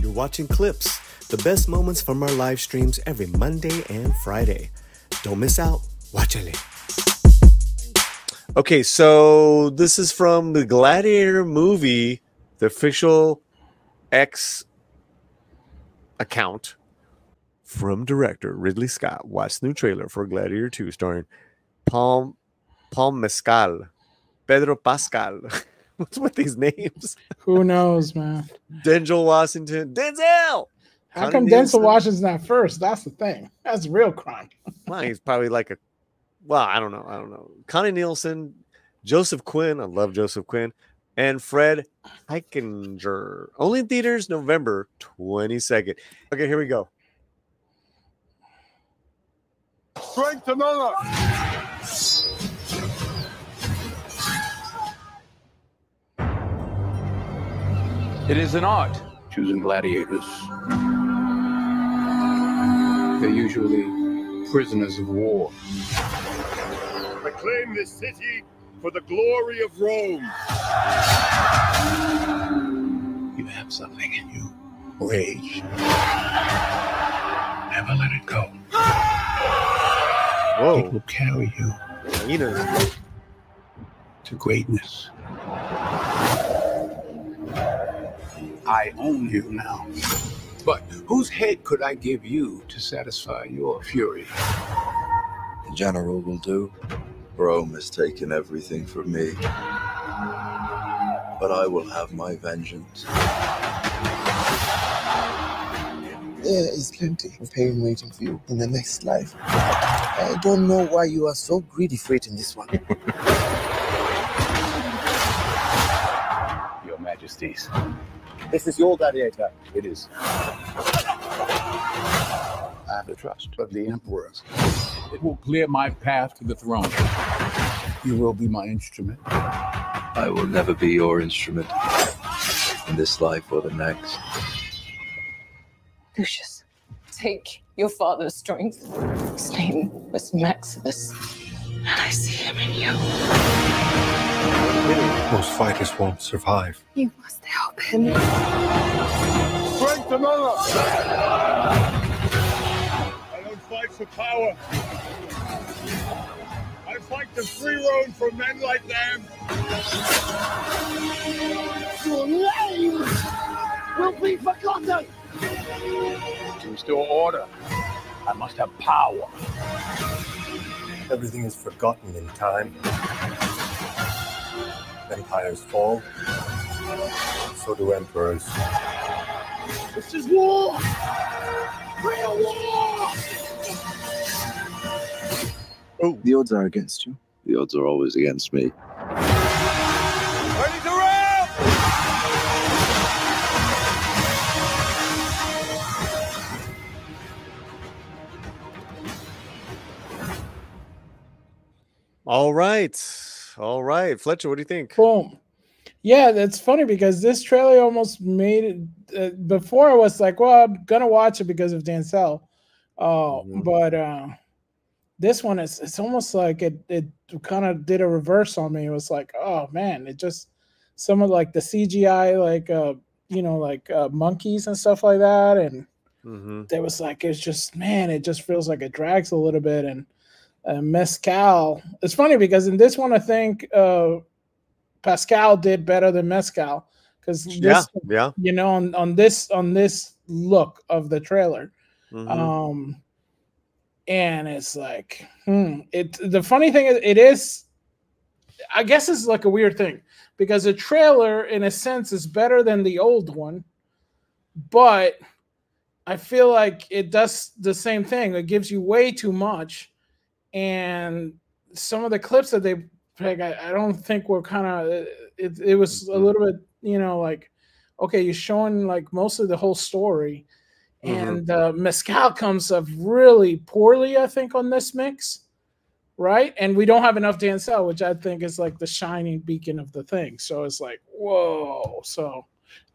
You're watching Clips, the best moments from our live streams every Monday and Friday. Don't miss out. Watch it. Okay, so this is from the Gladiator movie, the official X account from director Ridley Scott. Watch the new trailer for Gladiator 2 starring Paul Paul Mescal, Pedro Pascal. What's with these names? Who knows, man? Denzel Washington. Denzel! How come Denzel Washington's not first? That's the thing. That's real crime. well, he's probably like a well, I don't know. I don't know. Connie Nielsen, Joseph Quinn. I love Joseph Quinn. And Fred Hechinger. Only in theaters November 22nd. Okay, here we go. Strength and honor. It is an art choosing gladiators. They're usually prisoners of war. Reclaim this city for the glory of Rome. You have something in you. Rage. Never let it go. Whoa. It will carry you Hyenas. to greatness. I own you now. But whose head could I give you to satisfy your fury? The general will do. Rome has taken everything from me. But I will have my vengeance. There is plenty of pain waiting for you in the next life. I don't know why you are so greedy for it in this one. Your Majesties. This is your gladiator. It is. I have the trust of the emperors. It will clear my path to the throne. You will be my instrument. I will never be your instrument in this life or the next. Lucius, take your father's strength. His name was Maximus, and I see him in you. Most fighters won't survive. You must help him. Strength and honor. I don't fight for power. I fight to free Rome from men like them. Your name will be forgotten. To restore order, I must have power. Everything is forgotten in time. Empires fall, so do emperors. This is war. Real war. Oh, The odds are against you. The odds are always against me. Ready to roll! All right. All right. Fletcher, what do you think? Boom. Yeah, that's funny because this trailer almost made it. Uh, before I was like, well, I'm gonna watch it because of Denzel. Uh, Mhm. But uh, this one is it's almost like it it kind of did a reverse on me. It was like, oh man, it just some of like the CGI, like uh, you know, like uh, monkeys and stuff like that, and Mm-hmm. there was like it's just man, it just feels like it drags a little bit. And uh, Mescal, it's funny because in this one, I think uh, Pascal did better than Mescal because Yeah. Yeah. you know, on, on this on this look of the trailer. Mhm. Um and it's like, hmm. It the funny thing is it is I guess it's like a weird thing because the trailer, in a sense, is better than the old one, but I feel like it does the same thing. It gives you way too much, and some of the clips that they pick, I, I don't think were kind of. It, it was a little bit, you know, like okay, you're showing like most of the whole story, Mhm. and uh, Mescal comes up really poorly, I think, on this mix, right? And we don't have enough Denzel, which I think is like the shining beacon of the thing. So it's like, whoa. So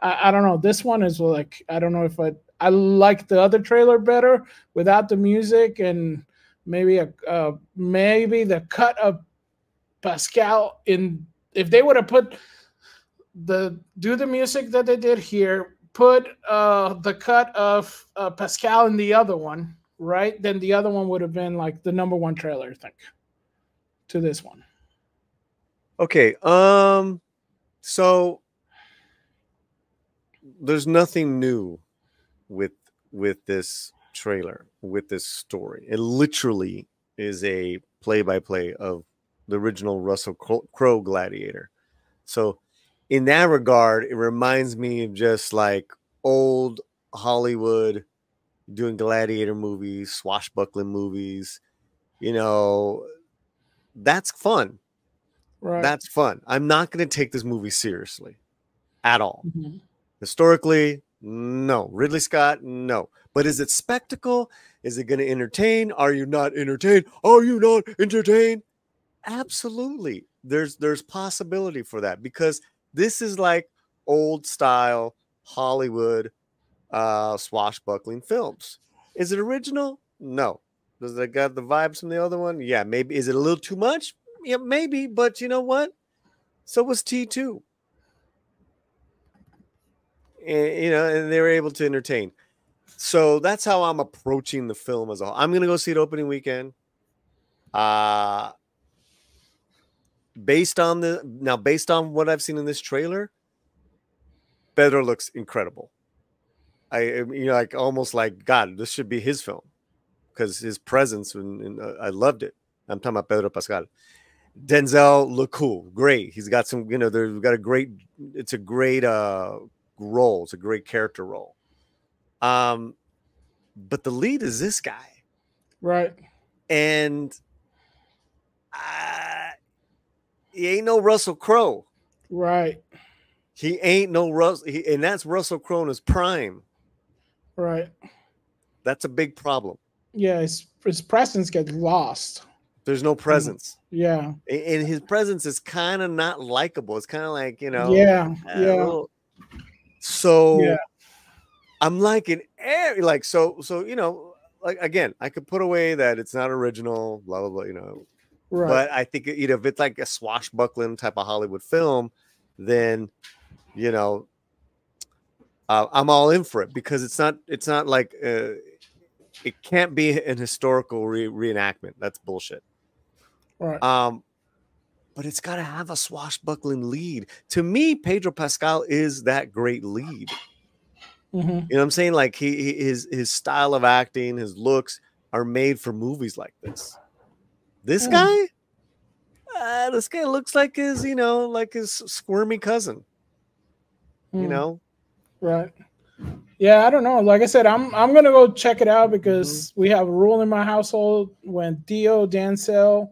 I, I don't know. This one is like, I don't know if I I like the other trailer better without the music and maybe a uh, maybe the cut of Pascal in if they would have put the do the music that they did here put uh the cut of uh, Pascal in the other one, right? Then the other one would have been like the number one trailer, I think, to this one. Okay. Um. So there's nothing new with with this trailer with this story. It literally is a play by play of the original Russell Crowe Gladiator. So in that regard, it reminds me of just like old Hollywood doing gladiator movies, swashbuckling movies. You know, that's fun. Right. That's fun. I'm not going to take this movie seriously at all. Mhm. Historically, no. Ridley Scott, no. But is it spectacle? Is it going to entertain? Are you not entertained? Are you not entertained? Absolutely. There's there's possibility for that because this is like old style Hollywood uh swashbuckling films. Is it original? No. Does it got the vibes from the other one? Yeah, maybe. Is it a little too much? Yeah, maybe. But you know what? So was T2 and, you know, and they were able to entertain. So that's how I'm approaching the film as a whole. I'm gonna go see it opening weekend. Uh based on the now, based on what I've seen in this trailer, Pedro looks incredible. I you know, like almost like God, this should be his film because his presence and, and uh, I loved it. I'm talking about Pedro Pascal. Denzel look cool, great. He's got some, you know, they've got a great. It's a great uh role. It's a great character role. Um, but the lead is this guy, Right. and uh, he ain't no Russell Crowe. Right. He ain't no Russell, he, and that's Russell Crowe in his prime. Right. That's a big problem. Yeah, his his presence gets lost. There's no presence, Yeah. A- and his presence is kind of not likable. It's kind of like you know, Yeah. uh, Yeah. So Yeah. I'm liking every like so so you know like again I could put away that it's not original blah blah blah you know Right. but I think you know if it's like a swashbuckling type of Hollywood film then you know uh, I'm all in for it because it's not it's not like uh, it can't be an historical re- reenactment that's bullshit right. um, but it's got to have a swashbuckling lead. To me, Pedro Pascal is that great lead. Mhm. You know what I'm saying? Like he, he his his style of acting, his looks are made for movies like this. This Yeah. guy, uh, this guy looks like his, you know, like his squirmy cousin. You Mm. know, Right. Yeah, I don't know. Like I said, I'm I'm gonna go check it out because Mm-hmm. we have a rule in my household when Dio Denzel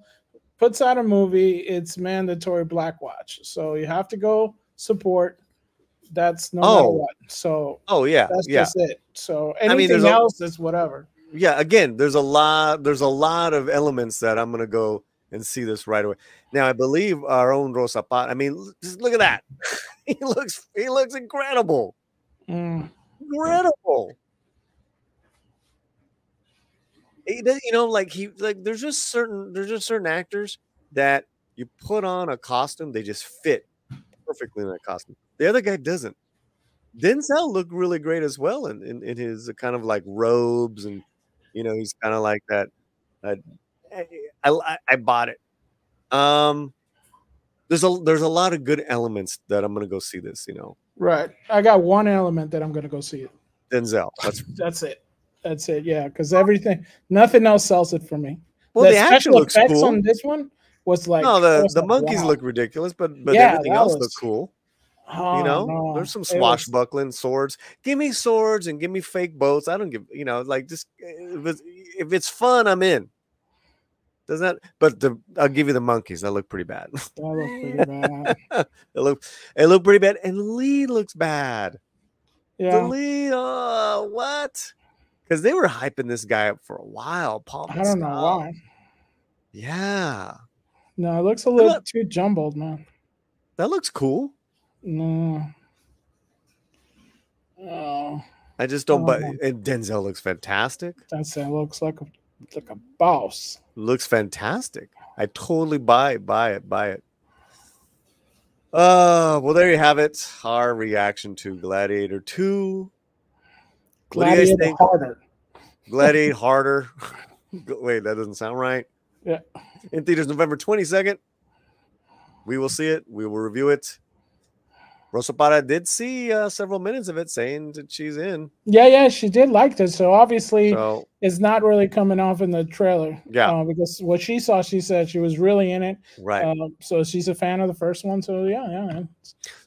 puts out a movie, it's mandatory black watch. So you have to go support. That's no matter Oh. what. So oh yeah, that's yeah, just it. So mean, anything there's a- else is whatever. yeah. Again, there's a lot, there's a lot of elements that I'm gonna go and see this right away. Now, I believe our own Rosa Pat. I mean, just look at that. he looks, he looks incredible. Mm, incredible. You know, like he like there's just certain there's just certain actors that you put on a costume, they just fit perfectly in that costume. The other guy doesn't. Denzel looked really great as well in, in, in his kind of like robes and you know he's kind of like that. that I, I I bought it. Um, there's a there's a lot of good elements that I'm gonna go see this. You know, right. I got one element that I'm gonna go see it. Denzel. That's That's it. That's it. Yeah, because everything, nothing else sells it for me. well, the, action special effects cool. on this one was like no, the the like, monkeys wow. look ridiculous, but but Yeah, everything else was- looked cool. Oh, you know, no. there's some was- swashbuckling swords. Give me swords and give me fake boats. I don't give you know like just eh, if it's, if it's fun, I'm in. Does that? But the I'll give you the monkeys. That look pretty bad. That looked pretty bad. it look it look pretty bad, and Lee looks bad. The Yeah, Lee, oh what? Because they were hyping this guy up for a while. Paul. I don't know why. Yeah, No, it looks a little look- too jumbled, man. that looks cool. No. Oh, I just don't. But Oh. and Denzel looks fantastic. that's it. Looks like a like a boss. looks fantastic. I totally buy it, buy it, buy it. Uh, well, there you have it. Our reaction to Gladiator 2. What do you harder. Gladiate harder. Wait, that doesn't sound right. Yeah. In theaters November 22nd. We will see it. We will review it. Rosa Parra did see uh, several minutes of it saying that she's in. Yeah, yeah, she did like it. So obviously, So, it's not really coming off in the trailer. Yeah. uh, because what she saw, she said she was really in it. right. Um, so she's a fan of the first one. So yeah, yeah. man.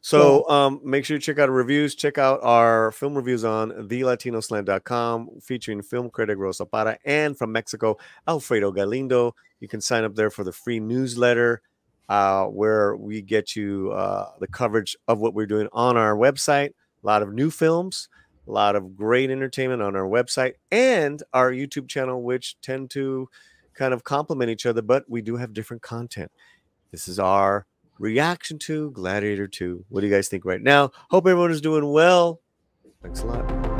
So um, make sure you check out our reviews. Check out our film reviews on thelatinoslant.com featuring film critic Rosa Parra and from Mexico, Alfredo Galindo. You can sign up there for the free newsletter uh, where we get you uh, the coverage of what we're doing on our website. A lot of new films, a lot of great entertainment on our website and our YouTube channel, which tend to kind of complement each other, but we do have different content. This is our reaction to Gladiator 2. What do you guys think right now? Hope everyone is doing well. Thanks a lot.